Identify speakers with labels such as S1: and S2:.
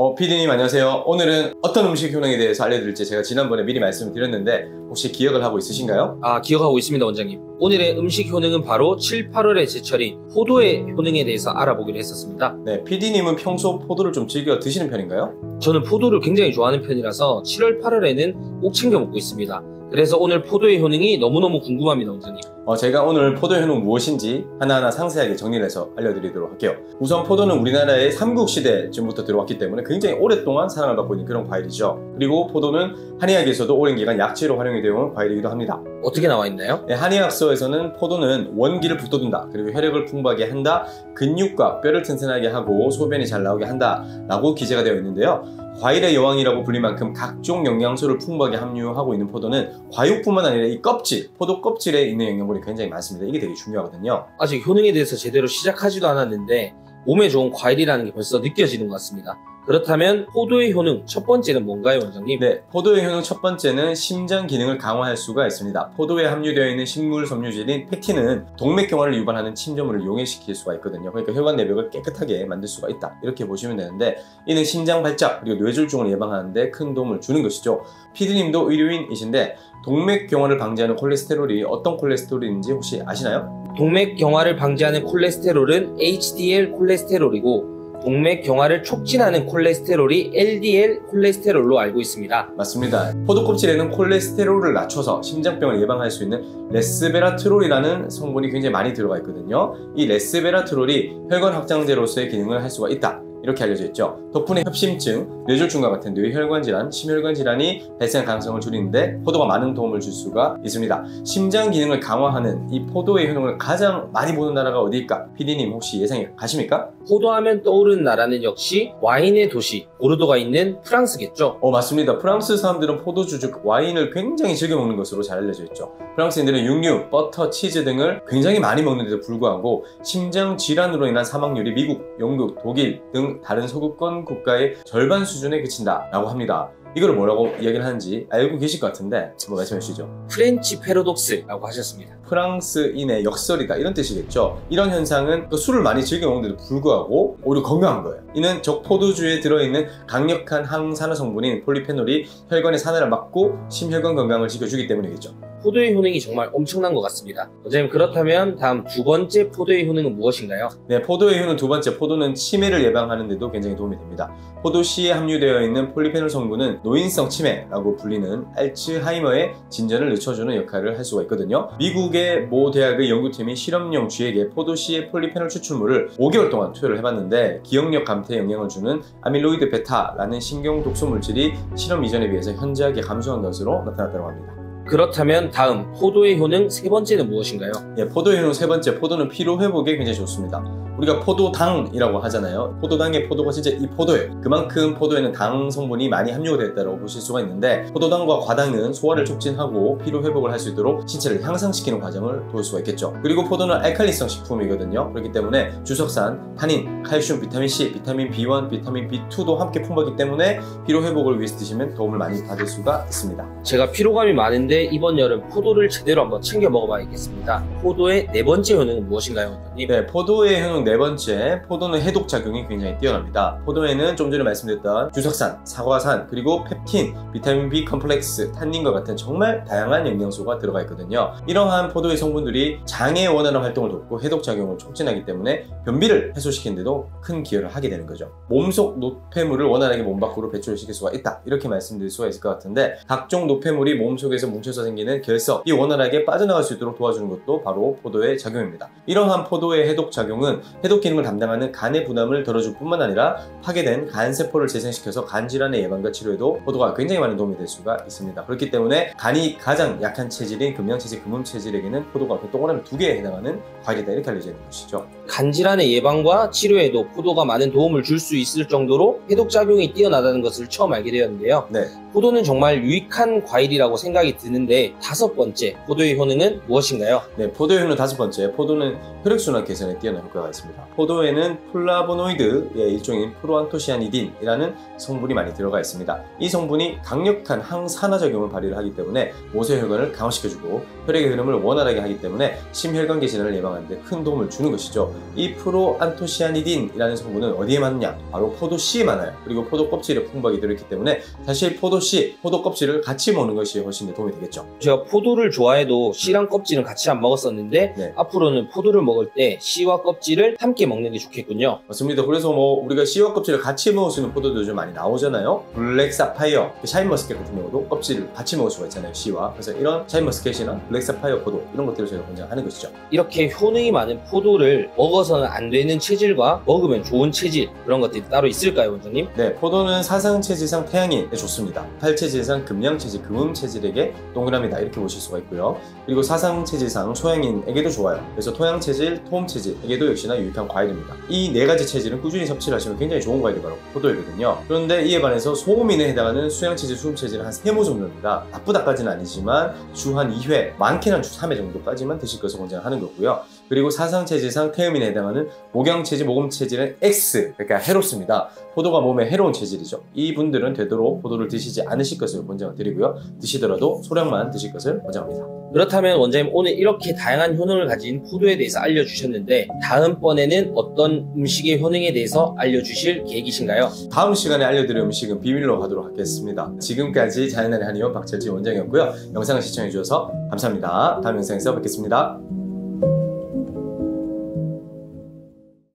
S1: 어, PD님 안녕하세요. 오늘은 어떤 음식 효능에 대해서 알려드릴지 제가 지난번에 미리 말씀을 드렸는데 혹시 기억을 하고 있으신가요?
S2: 아, 기억하고 있습니다, 원장님. 오늘의 음식 효능은 바로 7, 8월의 제철인 포도의 효능에 대해서 알아보기로 했었습니다.
S1: 네, PD님은 평소 포도를 좀 즐겨 드시는 편인가요?
S2: 저는 포도를 굉장히 좋아하는 편이라서 7월, 8월에는 꼭 챙겨 먹고 있습니다. 그래서 오늘 포도의 효능이 너무너무 궁금합니다, 원장님.
S1: 어, 제가 오늘 포도 효능 무엇인지 하나하나 상세하게 정리를 해서 알려드리도록 할게요. 우선 포도는 우리나라의 삼국시대쯤부터 들어왔기 때문에 굉장히 오랫동안 사랑을 받고 있는 그런 과일이죠. 그리고 포도는 한의학에서도 오랜 기간 약재로 활용이 되어 온 과일이기도 합니다.
S2: 어떻게 나와 있나요?
S1: 네, 한의학서 에서는 포도는 원기를 북돋운다. 그리고 혈액을 풍부하게 한다. 근육과 뼈를 튼튼하게 하고 소변이 잘 나오게 한다. 라고 기재가 되어 있는데요. 과일의 여왕이라고 불릴 만큼 각종 영양소를 풍부하게 함유하고 있는 포도는 과육뿐만 아니라 이 껍질, 포도 껍질에 있는 영양분이 굉장히 많습니다. 이게 되게 중요하거든요.
S2: 아직 효능에 대해서 제대로 시작하지도 않았는데 몸에 좋은 과일이라는 게 벌써 느껴지는 것 같습니다. 그렇다면 포도의 효능 첫 번째는 뭔가요, 원장님?
S1: 네, 포도의 효능 첫 번째는 심장 기능을 강화할 수가 있습니다. 포도에 함유되어 있는 식물 섬유질인 팩틴은 동맥경화를 유발하는 침전물을 용해시킬 수가 있거든요. 그러니까 혈관 내벽을 깨끗하게 만들 수가 있다. 이렇게 보시면 되는데 이는 심장 발작 그리고 뇌졸중을 예방하는데 큰 도움을 주는 것이죠. 피디님도 의료인이신데 동맥경화를 방지하는 콜레스테롤이 어떤 콜레스테롤인지 혹시 아시나요?
S2: 동맥경화를 방지하는 콜레스테롤은 HDL 콜레스테롤이고 동맥 경화를 촉진하는 콜레스테롤이 LDL 콜레스테롤로 알고 있습니다.
S1: 맞습니다. 포도 껍질에는 콜레스테롤을 낮춰서 심장병을 예방할 수 있는 레스베라트롤이라는 성분이 굉장히 많이 들어가 있거든요. 이 레스베라트롤이 혈관 확장제로서의 기능을 할 수가 있다. 이렇게 알려져 있죠. 덕분에 협심증, 뇌졸중과 같은 뇌혈관 질환, 심혈관 질환이 발생 가능성을 줄이는데 포도가 많은 도움을 줄 수가 있습니다. 심장 기능을 강화하는 이 포도의 효능을 가장 많이 보는 나라가 어디일까? PD님 혹시 예상이 가십니까?
S2: 포도하면 떠오르는 나라는 역시 와인의 도시 보르도가 있는 프랑스겠죠.
S1: 어 맞습니다. 프랑스 사람들은 포도주 즉 와인을 굉장히 즐겨 먹는 것으로 잘 알려져 있죠. 프랑스인들은 육류, 버터, 치즈 등을 굉장히 많이 먹는데도 불구하고 심장 질환으로 인한 사망률이 미국, 영국, 독일 등 다른 서구권 국가의 절반 수준에 그친다라고 합니다. 이걸 뭐라고 이야기를 하는지 알고 계실 것 같은데 한번 말씀해 주시죠.
S2: French paradox라고 하셨습니다.
S1: 프랑스인의 역설이다 이런 뜻이겠죠. 이런 현상은 술을 많이 즐겨 먹는데도 불구하고 오히려 건강한 거예요. 이는 적포도주에 들어있는 강력한 항산화 성분인 폴리페놀이 혈관의 산화를 막고 심혈관 건강을 지켜주기 때문이겠죠.
S2: 포도의 효능이 정말 엄청난 것 같습니다. 원장님 그렇다면 다음 두 번째 포도의 효능은 무엇인가요?
S1: 네, 포도의 효능 두 번째 포도는 치매를 예방하는 데도 굉장히 도움이 됩니다. 포도씨에 함유되어 있는 폴리페놀 성분은 노인성 치매라고 불리는 알츠하이머의 진전을 늦춰주는 역할을 할 수가 있거든요. 미국의 모 대학의 연구팀이 실험용 쥐에게 포도씨의 폴리페놀 추출물을 5개월 동안 투여를 해봤는데 기억력 감퇴에 영향을 주는 아밀로이드 베타라는 신경 독소 물질이 실험 이전에 비해서 현저하게 감소한 것으로 나타났다고 합니다.
S2: 그렇다면 다음 포도의 효능 세 번째는 무엇인가요?
S1: 예, 포도의 효능 세 번째 포도는 피로 회복에 굉장히 좋습니다. 우리가 포도당이라고 하잖아요. 포도당의 포도가 진짜 이 포도예요. 그만큼 포도에는 당 성분이 많이 함유가 됐다고 보실 수가 있는데 포도당과 과당은 소화를 촉진하고 피로 회복을 할 수 있도록 신체를 향상시키는 과정을 도울 수가 있겠죠. 그리고 포도는 알칼리성 식품이거든요. 그렇기 때문에 주석산, 타닌, 칼슘, 비타민-C, 비타민 B1, 비타민 B2도 함께 풍부하기 때문에 피로 회복을 위해서 드시면 도움을 많이 받을 수가 있습니다.
S2: 제가 피로감이 많은데 이번 여름 포도를 제대로 한번 챙겨 먹어봐야겠습니다. 포도의 네 번째 효능은 무엇인가요?
S1: 네, 포도의 효능 네 번째, 포도는 해독 작용이 굉장히 뛰어납니다. 포도에는 좀 전에 말씀드렸던 주석산, 사과산, 그리고 펙틴, 비타민 B complex, 탄닌과 같은 정말 다양한 영양소가 들어가 있거든요. 이러한 포도의 성분들이 장의 원활한 활동을 돕고 해독 작용을 촉진하기 때문에 변비를 해소시키는데도 큰 기여를 하게 되는 거죠. 몸속 노폐물을 원활하게 몸 밖으로 배출시킬 수가 있다. 이렇게 말씀드릴 수가 있을 것 같은데 각종 노폐물이 몸속에서 뭉쳐서 생기는 결석이 원활하게 빠져나갈 수 있도록 도와주는 것도 바로 포도의 작용입니다. 이러한 포도의 해독 작용은 해독 기능을 담당하는 간의 부담을 덜어줄 뿐만 아니라 파괴된 간세포를 재생시켜서 간 질환의 예방과 치료에도 포도가 굉장히 많은 도움이 될 수가 있습니다. 그렇기 때문에 간이 가장 약한 체질인 금양체질, 금음체질에게는 포도가 그 동그라미 두 개에 해당하는 과일이다 이렇게 알려져 있는 것이죠.
S2: 간 질환의 예방과 치료에도 포도가 많은 도움을 줄 수 있을 정도로 해독 작용이 뛰어나다는 것을 처음 알게 되었는데요.
S1: 네.
S2: 포도는 정말 유익한 과일이라고 생각이 드는데 다섯 번째 포도의 효능은 무엇인가요?
S1: 네, 포도의 효능 다섯 번째, 포도는 혈액순환 개선에 뛰어난 효과가 있습니다. 있습니다. 포도에는 플라보노이드의 일종인 프로안토시아니딘이라는 성분이 많이 들어가 있습니다. 이 성분이 강력한 항산화 작용을 발휘를 하기 때문에 모세혈관을 강화시켜주고 혈액의 흐름을 원활하게 하기 때문에 심혈관계 질환을 예방하는 데 큰 도움을 주는 것이죠. 이 프로안토시아니딘이라는 성분은 어디에 많냐? 바로 포도 씨에 많아요. 그리고 포도 껍질에 풍부하게 들어있기 때문에 사실 포도 씨, 포도 껍질을 같이 먹는 것이 훨씬 더 도움이 되겠죠.
S2: 제가 포도를 좋아해도 씨랑 껍질은 같이 안 먹었었는데
S1: 네.
S2: 앞으로는 포도를 먹을 때 씨와 껍질을 함께 먹는 게 좋겠군요.
S1: 맞습니다. 그래서 뭐 우리가 씨와 껍질을 같이 먹을 수 있는 포도도 좀 많이 나오잖아요. 블랙 사파이어, 그 샤인머스켓 같은 경우도 껍질을 같이 먹을 수가 있잖아요. 씨와. 그래서 이런 샤인머스켓이나 블랙 사파이어 포도 이런 것들을 저희가 권장하는 것이죠.
S2: 이렇게 효능이 많은 포도를 먹어서는 안 되는 체질과 먹으면 좋은 체질 그런 것들이 따로 있을까요, 원장님?
S1: 네, 포도는 사상 체질상 태양인에 좋습니다. 팔 체질상 금양 체질, 금음 체질에게 동그라미다 이렇게 보실 수가 있고요. 그리고 사상 체질상 소양인에게도 좋아요. 그래서 토양 체질, 토음 체질에게도 역시나 유익한 과일입니다. 이 네 가지 체질은 꾸준히 섭취를 하시면 굉장히 좋은 과일이 바로 포도이거든요. 그런데 이에 반해서 소음인에 해당하는 수양 체질, 수음 체질은 한 3모 정도입니다. 나쁘다까지는 아니지만 주 한 2회, 많게는 주 3회 정도까지만 드실 것을 권장하는 거고요. 그리고 사상 체질상 태음인에 해당하는 목양 체질, 모금 체질은 X, 그러니까 해롭습니다. 포도가 몸에 해로운 체질이죠. 이분들은 되도록 포도를 드시지 않으실 것을 권장을 드리고요. 드시더라도 소량만 드실 것을 권장합니다.
S2: 그렇다면 원장님 오늘 이렇게 다양한 효능을 가진 포도에 대해서 알려주셨는데 다음번에는 어떤 음식의 효능에 대해서 알려주실 계획이신가요?
S1: 다음 시간에 알려드릴 음식은 비밀로 하도록 하겠습니다. 지금까지 자연의 한의원 박철지 원장이었고요. 영상을 시청해주셔서 감사합니다. 다음 영상에서 뵙겠습니다.